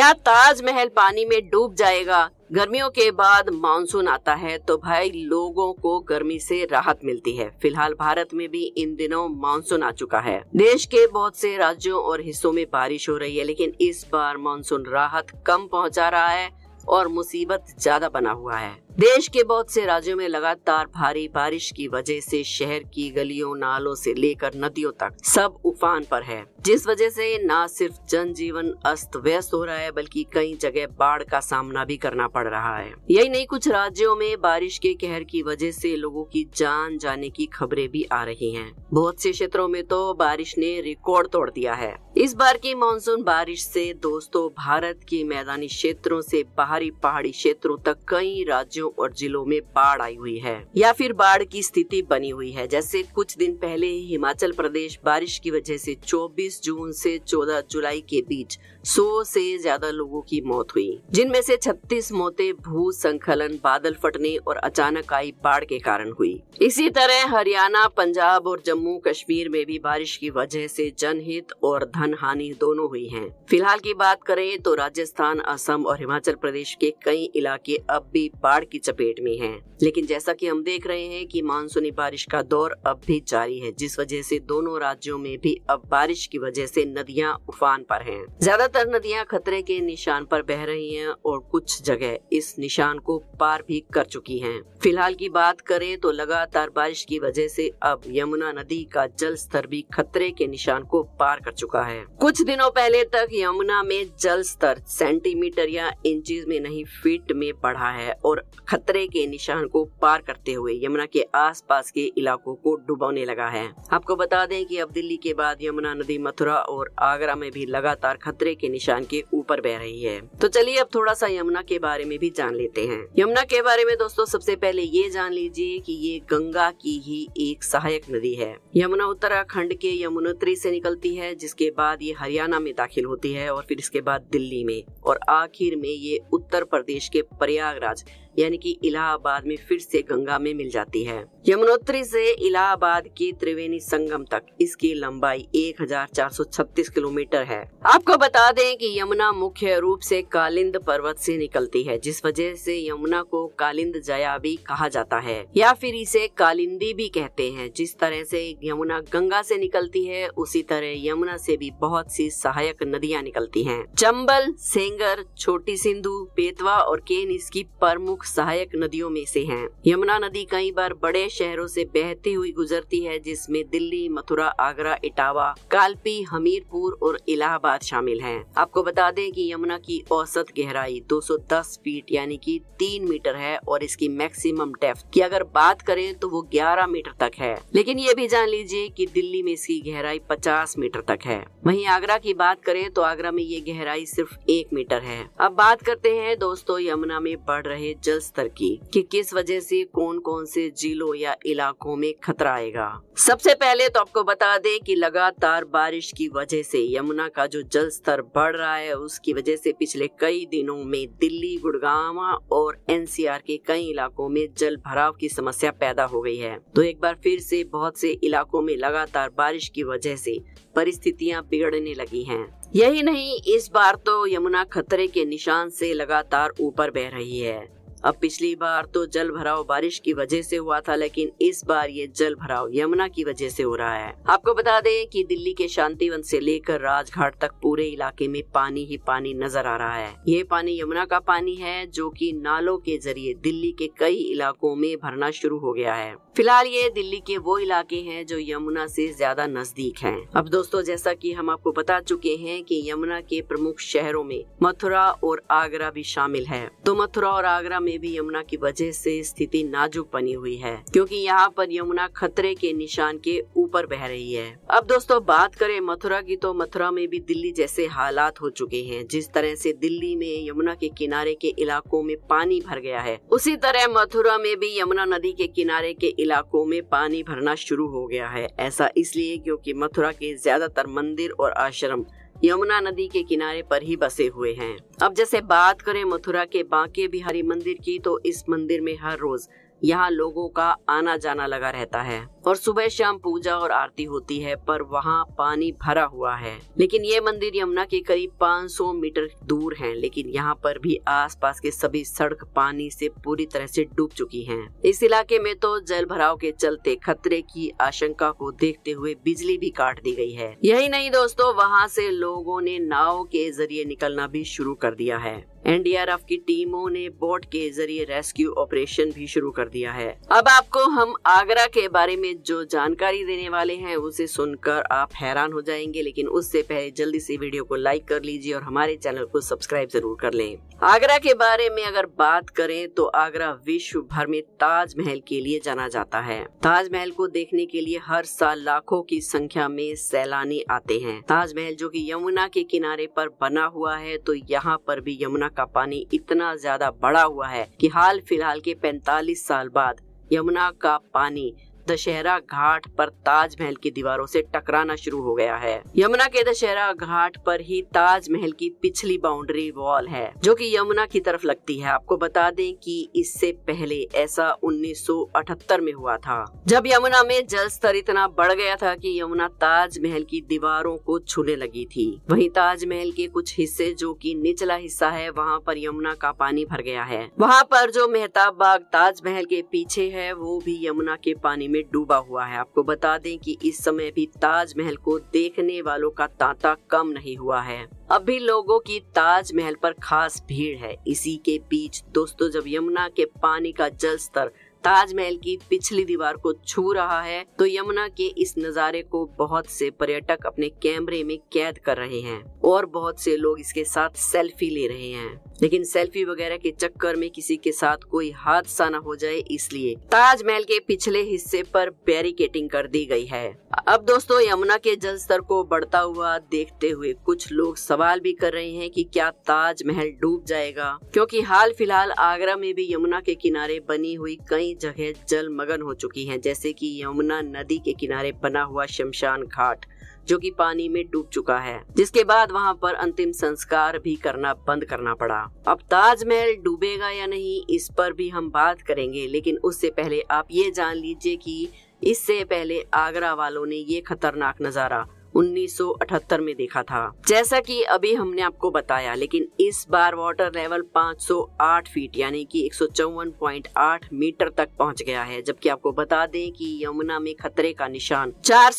क्या ताजमहल पानी में डूब जाएगा? गर्मियों के बाद मानसून आता है तो भाई लोगों को गर्मी से राहत मिलती है। फ़िलहाल भारत में भी इन दिनों मानसून आ चुका है। देश के बहुत से राज्यों और हिस्सों में बारिश हो रही है, लेकिन इस बार मानसून राहत कम पहुँचा रहा है और मुसीबत ज़्यादा बना हुआ है। देश के बहुत से राज्यों में लगातार भारी बारिश की वजह से शहर की गलियों, नालों से लेकर नदियों तक सब उफान पर है। जिस वजह से न सिर्फ़ जनजीवन अस्त व्यस्त हो रहा है, बल्कि कई जगह बाढ़ का सामना भी करना पड़ रहा है। यही नहीं, कुछ राज्यों में बारिश के कहर की वजह से लोगों की जान जाने की खबरें भी आ रही हैं। बहुत से क्षेत्रों में तो बारिश ने रिकॉर्ड तोड़ दिया है। इस बार की मानसून बारिश से दोस्तों, भारत के मैदानी क्षेत्रों से बाहरी पहाड़ी क्षेत्रों तक कई राज्यों और जिलों में बाढ़ आई हुई है, या फिर बाढ़ की स्थिति बनी हुई है। जैसे कुछ दिन पहले ही हिमाचल प्रदेश बारिश की वजह से 24 जून से 14 जुलाई के बीच 100 से ज़्यादा लोगों की मौत हुई, जिनमें से 36 मौतें भू संखलन, बादल फटने और अचानक आई बाढ़ के कारण हुई। इसी तरह हरियाणा, पंजाब और जम्मू कश्मीर में भी बारिश की वजह से जनहित और धन हानि दोनों हुई है। फ़िलहाल की बात करें तो राजस्थान, असम और हिमाचल प्रदेश के कई इलाके अब भी बाढ़ की चपेट में है। लेकिन जैसा की हम देख रहे हैं की मानसूनी बारिश का दौर अब भी जारी है, जिस वजह से दोनों राज्यों में भी अब बारिश की वजह से नदियाँ उफान पर हैं। ज़्यादातर नदियाँ खतरे के निशान पर बह रही हैं और कुछ जगह इस निशान को पार भी कर चुकी हैं। फ़िलहाल की बात करें तो लगातार बारिश की वजह से अब यमुना नदी का जल स्तर भी खतरे के निशान को पार कर चुका है कुछ दिनों पहले तक यमुना में जल स्तर सेंटीमीटर या इंचज में नहीं, फीट में बढ़ा है और खतरे के निशान को पार करते हुए यमुना के आसपास के इलाकों को डुबाने लगा है आपको बता दें कि अब दिल्ली के बाद यमुना नदी, मथुरा और आगरा में भी लगातार खतरे के निशान के ऊपर बह रही है। तो चलिए अब थोड़ा सा यमुना के बारे में भी जान लेते हैं। यमुना के बारे में दोस्तों, सबसे पहले ये जान लीजिए कि ये गंगा की ही एक सहायक नदी है। यमुना उत्तराखंड के यमुनोत्री से निकलती है, जिसके बाद ये हरियाणा में दाखिल होती है और फिर इसके बाद दिल्ली में और आखिर में ये उत्तर प्रदेश के प्रयागराज यानी कि इलाहाबाद में फिर से गंगा में मिल जाती है। यमुनोत्री से इलाहाबाद की त्रिवेणी संगम तक इसकी लंबाई 1436 किलोमीटर है। आपको बता दें कि यमुना मुख्य रूप से कालिंद पर्वत से निकलती है, जिस वजह से यमुना को कालिंद जया भी कहा जाता है, या फिर इसे कालिंदी भी कहते हैं। जिस तरह से यमुना गंगा से निकलती है, उसी तरह यमुना से भी बहुत सी सहायक नदियाँ निकलती है। चंबल, सेंगर, छोटी सिंधु बेतवा और केन इसकी प्रमुख सहायक नदियों में से हैं। यमुना नदी कई बार बड़े शहरों से बहती हुई गुजरती है, जिसमें दिल्ली, मथुरा, आगरा, इटावा, कालपी, हमीरपुर और इलाहाबाद शामिल हैं। आपको बता दें कि यमुना की औसत गहराई 210 फीट, यानी कि तीन मीटर है, और इसकी मैक्सिमम डेप्थ की अगर बात करें तो वो 11 मीटर तक है लेकिन ये भी जान लीजिए कि दिल्ली में इसकी गहराई 50 मीटर तक है वहीं आगरा की बात करें तो आगरा में ये गहराई सिर्फ़ एक मीटर है अब बात करते हैं दोस्तों यमुना में बढ़ रहे जल स्तर की कि किस वजह से कौन कौन से जिलों या इलाकों में खतरा आएगा। सबसे पहले तो आपको बता दें कि लगातार बारिश की वजह से यमुना का जो जल स्तर बढ़ रहा है, उसकी वजह से पिछले कई दिनों में दिल्ली, गुड़गांव और एनसीआर के कई इलाकों में जल भराव की समस्या पैदा हो गई है। तो एक बार फिर से बहुत से इलाकों में लगातार बारिश की वजह से परिस्थितियाँ बिगड़ने लगी हैं। यही नहीं, इस बार तो यमुना खतरे के निशान से लगातार ऊपर बह रही है। अब पिछली बार तो जल भराव बारिश की वजह से हुआ था, लेकिन इस बार ये जल भराव यमुना की वजह से हो रहा है। आपको बता दें कि दिल्ली के शांतिवन से लेकर राजघाट तक पूरे इलाके में पानी ही पानी नज़र आ रहा है। ये पानी यमुना का पानी है, जो कि नालों के ज़रिए दिल्ली के कई इलाकों में भरना शुरू हो गया है। फ़िलहाल ये दिल्ली के वो इलाके हैं, जो यमुना से ज़्यादा नज़दीक हैं। अब दोस्तों, जैसा कि हम आपको बता चुके हैं कि यमुना के प्रमुख शहरों में मथुरा और आगरा भी शामिल है। तो मथुरा और आगरा में भी यमुना की वजह से स्थिति नाजुक बनी हुई है, क्योंकि यहाँ पर यमुना खतरे के निशान के ऊपर बह रही है। अब दोस्तों, बात करें मथुरा की तो मथुरा में भी दिल्ली जैसे हालात हो चुके हैं, जिस तरह से दिल्ली में यमुना के किनारे के इलाकों में पानी भर गया है, उसी तरह मथुरा में भी यमुना नदी के किनारे के इलाकों में पानी भरना शुरू हो गया है। ऐसा इसलिए क्योंकि मथुरा के ज़्यादातर मंदिर और आश्रम यमुना नदी के किनारे पर ही बसे हुए हैं। अब जैसे बात करें मथुरा के बांके बिहारी मंदिर की तो इस मंदिर में हर रोज यहाँ लोगों का आना जाना लगा रहता है। और सुबह शाम पूजा और आरती होती है, पर वहाँ पानी भरा हुआ है। लेकिन ये मंदिर यमुना के करीब 500 मीटर दूर है, लेकिन यहाँ पर भी आसपास के सभी सड़क पानी से पूरी तरह से डूब चुकी हैं। इस इलाके में तो जल भराव के चलते खतरे की आशंका को देखते हुए बिजली भी काट दी गई है। यही नहीं दोस्तों, वहाँ से लोगों ने नाव के ज़रिए निकलना भी शुरू कर दिया है। एनडीआरएफ की टीमों ने बोट के ज़रिए रेस्क्यू ऑपरेशन भी शुरू कर दिया है। अब आपको हम आगरा के बारे में जो जानकारी देने वाले हैं, उसे सुनकर आप हैरान हो जाएँगे, लेकिन उससे पहले जल्दी से वीडियो को लाइक कर लीजिए और हमारे चैनल को सब्सक्राइब ज़रूर कर लें। आगरा के बारे में अगर बात करें तो आगरा विश्व भर में ताजमहल के लिए जाना जाता है। ताजमहल को देखने के लिए हर साल लाखों की संख्या में सैलानी आते हैं। ताजमहल जो की यमुना के किनारे पर बना हुआ है तो यहाँ पर भी यमुना का पानी इतना ज़्यादा बढ़ा हुआ है कि हाल फ़िलहाल के 45 साल बाद यमुना का पानी दशहरा घाट पर ताजमहल की दीवारों से टकराना शुरू हो गया है। यमुना के दशहरा घाट पर ही ताजमहल की पिछली बाउंड्री वॉल है, जो कि यमुना की तरफ़ लगती है। आपको बता दें कि इससे पहले ऐसा 1978 में हुआ था। जब यमुना में जल स्तर इतना बढ़ गया था कि यमुना ताजमहल की दीवारों को छूने लगी थी। वहीं ताजमहल के कुछ हिस्से, जो कि निचला हिस्सा है, वहाँ पर यमुना का पानी भर गया है। वहाँ पर जो मेहताब बाग ताजमहल के पीछे है, वो भी यमुना के पानी में डूबा हुआ है। आपको बता दें कि इस समय भी ताजमहल को देखने वालों का तांता कम नहीं हुआ है। अब भी लोगों की ताजमहल पर खास भीड़ है। इसी के बीच दोस्तों, जब यमुना के पानी का जल स्तर ताजमहल की पिछली दीवार को छू रहा है। तो यमुना के इस नज़ारे को बहुत से पर्यटक अपने कैमरे में कैद कर रहे हैं और बहुत से लोग इसके साथ सेल्फी ले रहे हैं। लेकिन सेल्फी वगैरह के चक्कर में किसी के साथ कोई हादसा न हो जाए, इसलिए ताजमहल के पिछले हिस्से पर बैरिकेटिंग कर दी गई है। अब दोस्तों, यमुना के जल स्तर को बढ़ता हुआ देखते हुए कुछ लोग सवाल भी कर रहे हैं कि क्या ताजमहल डूब जाएगा? क्योंकि हाल फ़िलहाल आगरा में भी यमुना के किनारे बनी हुई कई जगह जलमग्न हो चुकी हैं, जैसे कि यमुना नदी के किनारे बना हुआ शमशान घाट, जो कि पानी में डूब चुका है, जिसके बाद वहाँ पर अंतिम संस्कार भी करना बंद करना पड़ा। अब ताजमहल डूबेगा या नहीं, इस पर भी हम बात करेंगे, लेकिन उससे पहले आप ये जान लीजिए कि इससे पहले आगरा वालों ने ये खतरनाक नज़ारा 1978 में देखा था। जैसा कि अभी हमने आपको बताया, लेकिन इस बार वाटर लेवल 508 फीट यानी कि 154.8 मीटर तक पहुँच गया है। जबकि आपको बता दें कि यमुना में खतरे का निशान चार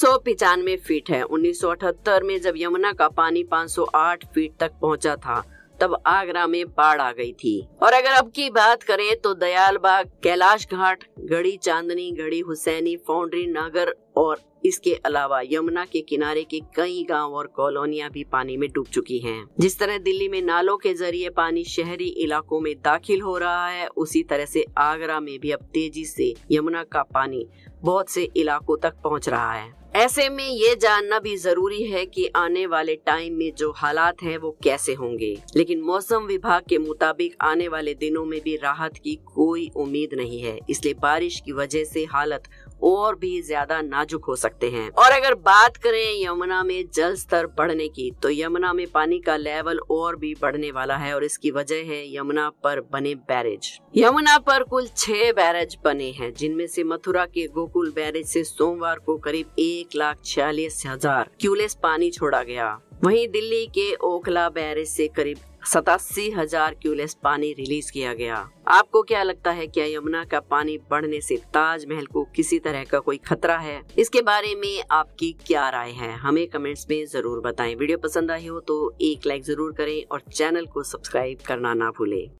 फीट है। 1978 में जब यमुना का पानी 508 फीट तक पहुँचा था, तब आगरा में बाढ़ आ गई थी। और अगर अब की बात करें तो दयाल बाग, कैलाश घाट, गढ़ी चांदनी, गढ़ी हुसैनी फाउंड्री नगर और इसके अलावा यमुना के किनारे के कई गाँव और कॉलोनियाँ भी पानी में डूब चुकी हैं। जिस तरह दिल्ली में नालों के ज़रिए पानी शहरी इलाकों में दाखिल हो रहा है, उसी तरह से आगरा में भी अब तेज़ी से यमुना का पानी बहुत से इलाकों तक पहुँच रहा है। ऐसे में ये जानना भी ज़रूरी है कि आने वाले टाइम में जो हालात हैं वो कैसे होंगे। लेकिन मौसम विभाग के मुताबिक आने वाले दिनों में भी राहत की कोई उम्मीद नहीं है। इसलिए बारिश की वजह से हालत और भी ज़्यादा नाजुक हो सकते हैं। और अगर बात करें यमुना में जल स्तर बढ़ने की तो यमुना में पानी का लेवल और भी बढ़ने वाला है और इसकी वजह है यमुना पर बने बैरेज। यमुना पर कुल छह बैरेज बने हैं, जिनमें से मथुरा के गोकुल बैरेज से सोमवार को करीब एक लाख छियालीस हज़ार क्यूलेस पानी छोड़ा गया। वहीं दिल्ली के ओखला बैरेज से करीब सतासी हज़ार क्यूलेस पानी रिलीज़ किया गया। आपको क्या लगता है, क्या यमुना का पानी बढ़ने से ताजमहल को किसी तरह का कोई खतरा है? इसके बारे में आपकी क्या राय है? हमें कमेंट्स में ज़रूर बताएँ। वीडियो पसंद आई हो तो एक लाइक ज़रूर करें और चैनल को सब्सक्राइब करना ना भूलें।